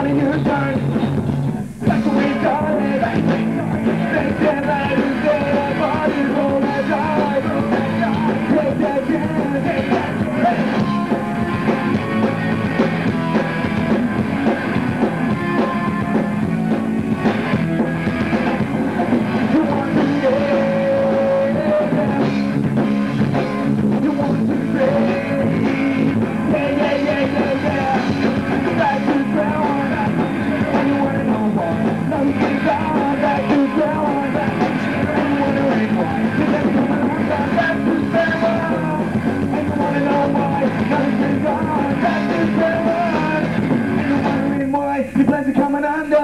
Johnny Newton. pleasure coming on.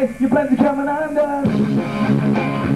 life, you plan to come and under.